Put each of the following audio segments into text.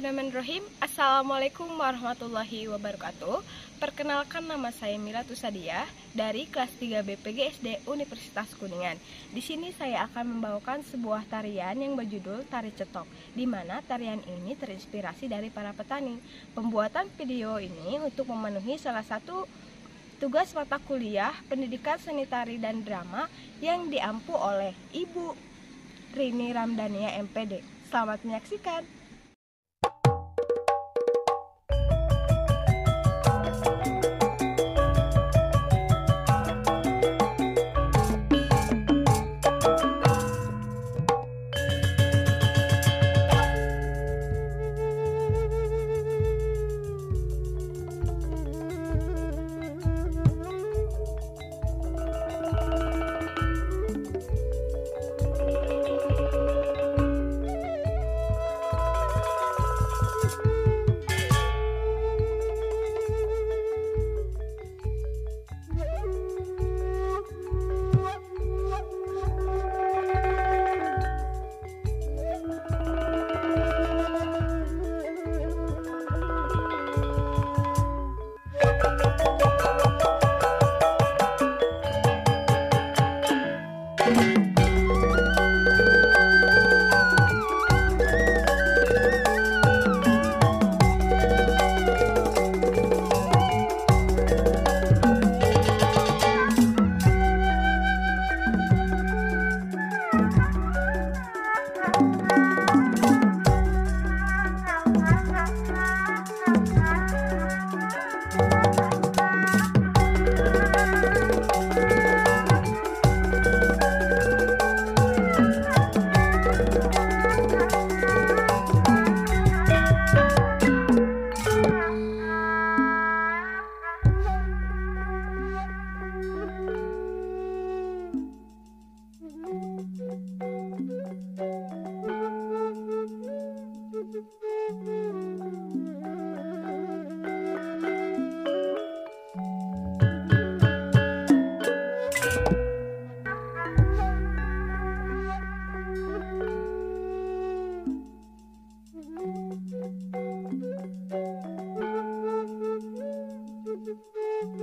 Bismillahirrahmanirrahim. Assalamualaikum warahmatullahi wabarakatuh. Perkenalkan nama saya Mila Tusadia Dari kelas 3 BPGSD Universitas Kuningan. Di sini saya akan membawakan sebuah tarian yang berjudul Tari Cetok di mana tarian ini terinspirasi dari para petani. Pembuatan video ini untuk memenuhi salah satu tugas mata kuliah Pendidikan Seni Tari dan Drama Yang diampu oleh Ibu Rini Ramdania MPD Selamat menyaksikan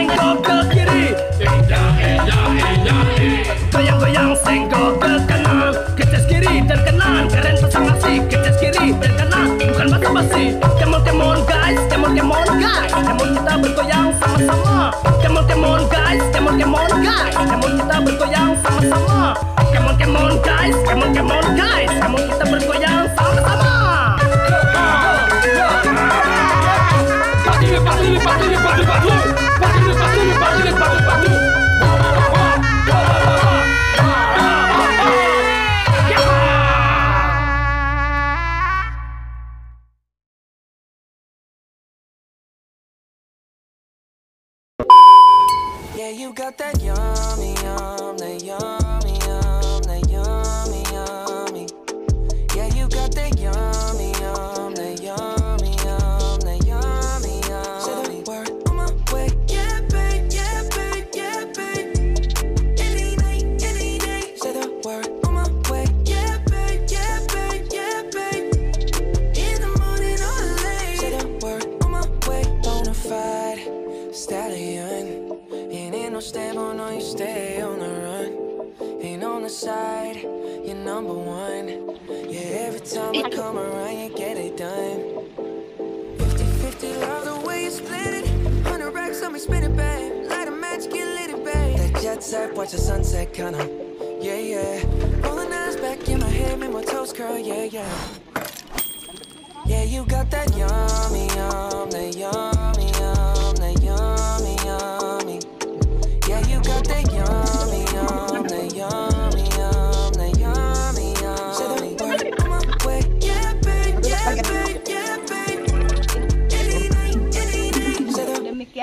senggol ke kiri. Goyang-goyang senggol ke kanan. Keces kiri dan kanan. Keren pasang aksi Keces kiri dan kanan. Bukan basa-basi. Come on, come on guys. Come on, come on guys. You got that yummy, yum, that yum, side, you're number one. Yeah, every time I come around, you get it done. 50 50, love the way you split it. 100 racks on me, spin it, babe. Light a match, get lit, it, babe. That jet set, watch the sunset, kinda. Yeah, yeah. Rolling eyes back in my head, make my toes curl, yeah, yeah. Yeah, you got that yummy, yum, that yummy, yum,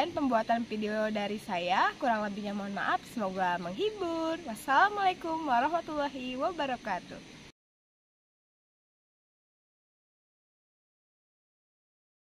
Demikian pembuatan video dari saya. Kurang lebihnya mohon maaf. Semoga menghibur. Wassalamualaikum warahmatullahi wabarakatuh.